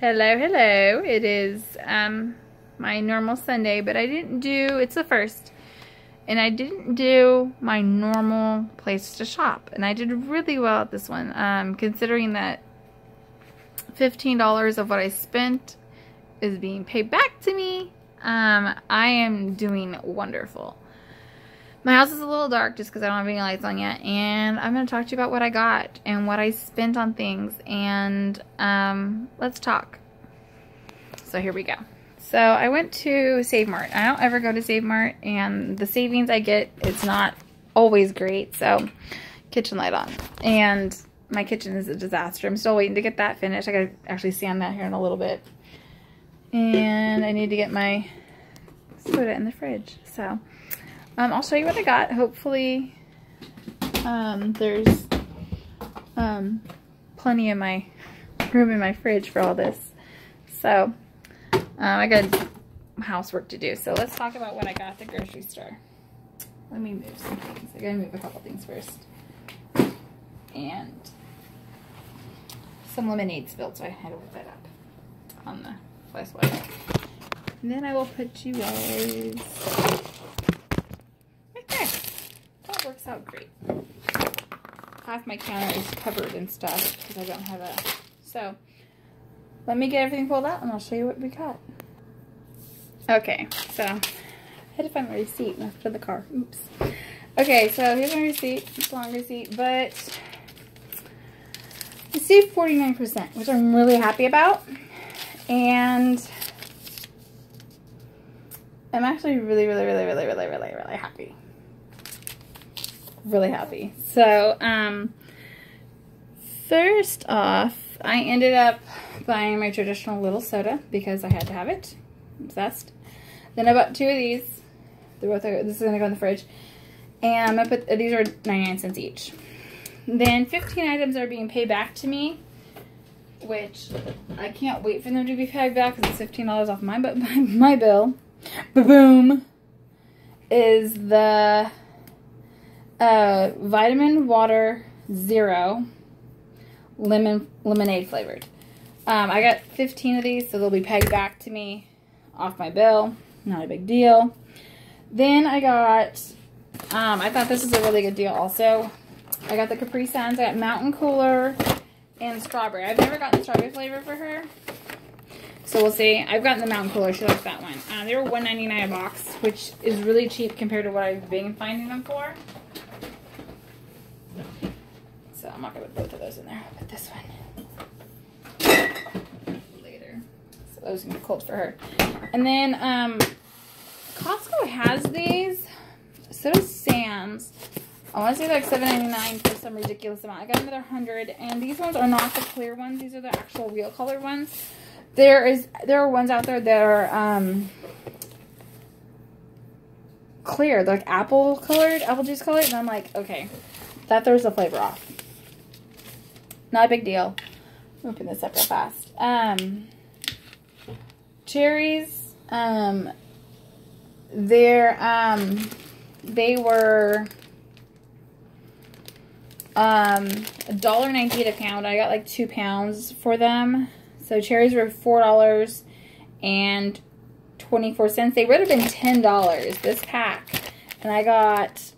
Hello, hello. It is um, my normal Sunday, but I didn't do, it's the first, and I didn't do my normal place to shop. And I did really well at this one, um, considering that $15 of what I spent is being paid back to me. Um, I am doing wonderful. My house is a little dark just because I don't have any lights on yet. And I'm going to talk to you about what I got and what I spent on things. And um, let's talk. So here we go. So I went to Save Mart. I don't ever go to Save Mart. And the savings I get, it's not always great. So kitchen light on. And my kitchen is a disaster. I'm still waiting to get that finished. I got to actually sand that here in a little bit. And I need to get my soda in the fridge. So um, I'll show you what I got. Hopefully um, there's um, plenty of my room in my fridge for all this. So um, I got housework to do. So let's talk about what I got at the grocery store. Let me move some things. I gotta move a couple things first. And some lemonade spilled, so I had to whip that up on the flash wipe. And then I will put you guys out great. Half my counter is covered in stuff because I don't have a... So, let me get everything pulled out and I'll show you what we got. Okay, so, I had to find my receipt after the car. Oops. Okay, so here's my receipt. It's a long receipt, but I saved 49%, which I'm really happy about. And I'm actually really, really, really, really, really, really, really happy really happy. So, um, first off, I ended up buying my traditional little soda because I had to have it. obsessed. Then I bought two of these. They're both, this is going to go in the fridge. And I'm going to put, these are 99 cents each. Then 15 items are being paid back to me, which I can't wait for them to be paid back because it's $15 off my, my, my bill. Boom! Is the uh, vitamin water zero lemon lemonade flavored. Um, I got 15 of these, so they'll be pegged back to me off my bill. Not a big deal. Then I got, um, I thought this was a really good deal also. I got the Capri Suns. I got Mountain Cooler and strawberry. I've never gotten strawberry flavor for her. So we'll see. I've gotten the Mountain Cooler. She likes that one. Uh, they were $1.99 a box, which is really cheap compared to what I've been finding them for. So I'm not going to put both of those in there. I'll put this one later. So those can be cold for her. And then um, Costco has these. So does Sam's. I want to say like $7.99 for some ridiculous amount. I got another 100 and these ones are not the clear ones. These are the actual real colored ones. There is there are ones out there that are um, clear, They're like apple colored, apple juice colored, and I'm like, okay, that throws the flavor off. Not a big deal. Open this up real fast. Um, cherries, um, they're, um, they were, um, $1.98 a pound. I got like two pounds for them. So cherries were $4 and 24 cents. They would have been $10 this pack. And I got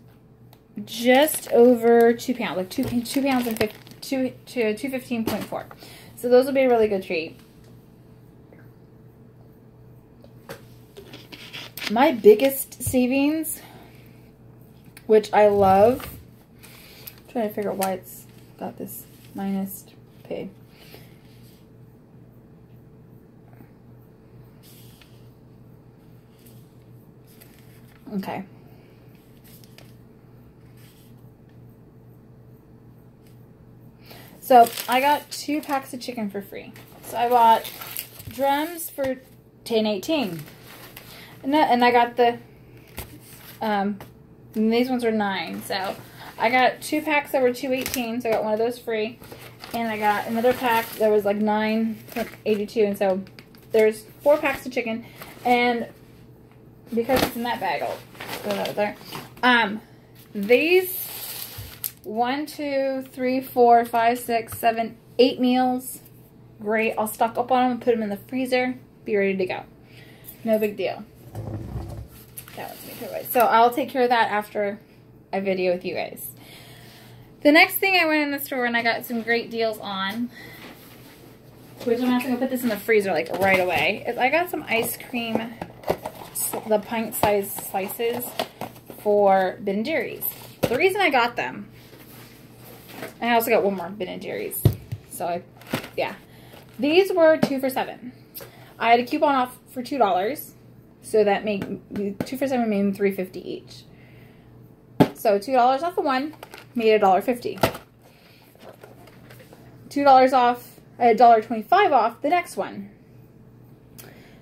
just over two pounds, like two, two pounds and 50, two, two, 215.4. So those will be a really good treat. My biggest savings, which I love, I'm trying to figure out why it's got this minus pay. Okay. So I got two packs of chicken for free. So I bought drums for 10.18. And, and I got the, um, these ones are nine. So I got two packs that were 2.18. So I got one of those free. And I got another pack that was like 9.82. And so there's four packs of chicken. And because it's in that bag, I'll put that there. Um, these one, two, three, four, five, six, seven, eight meals great. I'll stock up on them and put them in the freezer. Be ready to go. No big deal. That was me. So I'll take care of that after I video with you guys. The next thing I went in the store and I got some great deals on, which I'm not going to put this in the freezer like right away, is I got some ice cream, the pint size slices for Ben Jerry's. The reason I got them, and I also got one more Ben & Jerry's. So I, yeah. These were two for seven. I had a coupon off for $2. So that made, two for seven made them 350 each. So $2 off the one, made a dollar fifty. Two dollars off, a dollar twenty-five off the next one.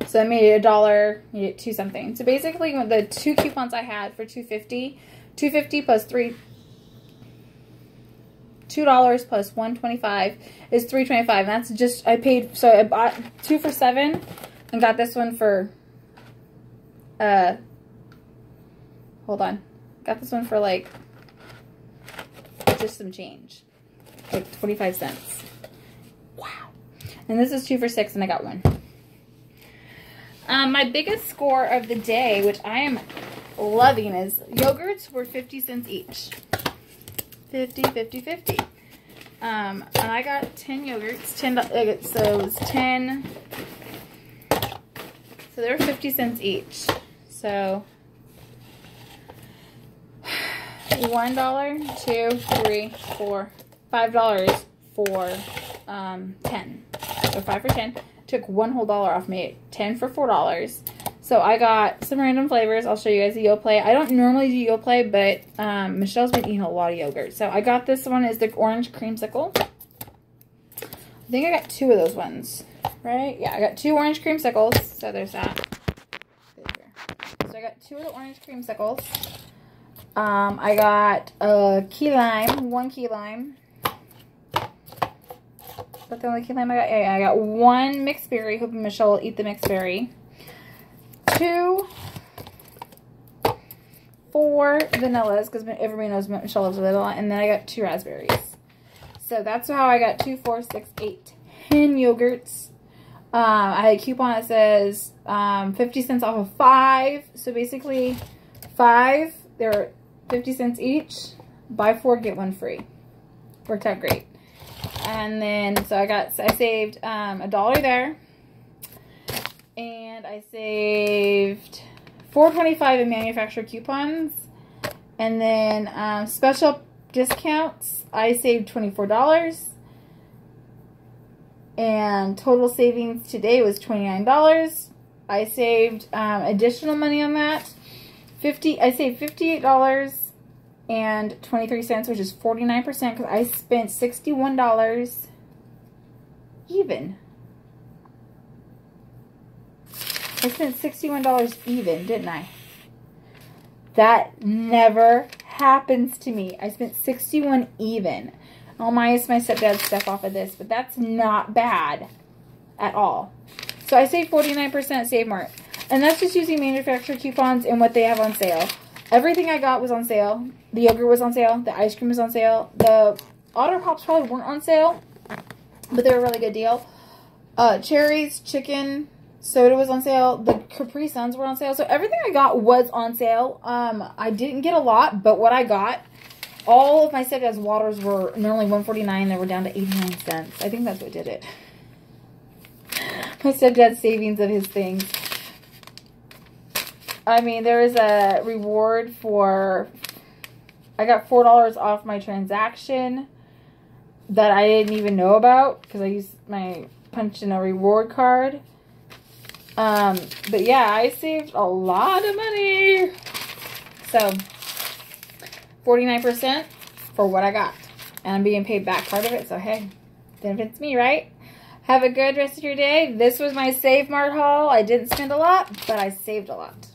So I made it a dollar, made it two something. So basically, the two coupons I had for two fifty, two fifty plus three, two dollars plus one twenty-five is three twenty-five. That's just I paid. So I bought two for seven, and got this one for. Uh. Hold on, got this one for like just some change. Like 25 cents. Wow. And this is two for six and I got one. Um, my biggest score of the day, which I am loving, is yogurts were 50 cents each. 50, 50, 50. Um, and I got 10 yogurts. 10, uh, so it was 10. So they were 50 cents each. So one dollar, two, three, four, five dollars for um, ten. So five for ten. Took one whole dollar off me. Ten for four dollars. So I got some random flavors. I'll show you guys the Yoplait. I don't normally do Yoplait, but um, Michelle's been eating a lot of yogurt. So I got this one is the orange creamsicle. I think I got two of those ones, right? Yeah, I got two orange creamsicles. So there's that. So I got two of the orange creamsicles. Um, I got a key lime, one key lime. That's the only key lime I got. Yeah, I got one mixed berry. Hoping Michelle will eat the mixed berry. Two, four vanillas because everybody knows Michelle loves vanilla. And then I got two raspberries. So that's how I got two, four, six, eight, ten yogurts. Um, I had a coupon that says um, 50 cents off of five. So basically, five, they're 50 cents each. Buy four, get one free. Worked out great. And then, so I got, I saved um, a dollar there. And I saved 425 in manufacturer coupons. And then um, special discounts, I saved $24. And total savings today was $29. I saved um, additional money on that 50 I saved $58 and 23 cents, which is 49% because I spent $61 even. I spent $61 even, didn't I? That never happens to me. I spent 61 even. I'll minus my stepdad's stuff off of this, but that's not bad at all. So I saved 49% Save Mart. And that's just using manufacturer coupons and what they have on sale. Everything I got was on sale. The yogurt was on sale. The ice cream was on sale. The Otter Pops probably weren't on sale, but they were a really good deal. Uh, cherries, chicken, soda was on sale. The Capri Suns were on sale. So everything I got was on sale. Um, I didn't get a lot, but what I got, all of my stepdad's waters were normally 149 They were down to 89 cents. I think that's what did it. My stepdad's savings of his things. I mean, there is a reward for, I got $4 off my transaction that I didn't even know about because I used my punch in a reward card. Um, but yeah, I saved a lot of money. So, 49% for what I got. And I'm being paid back part of it, so hey, benefits me, right? Have a good rest of your day. This was my Save Mart haul. I didn't spend a lot, but I saved a lot.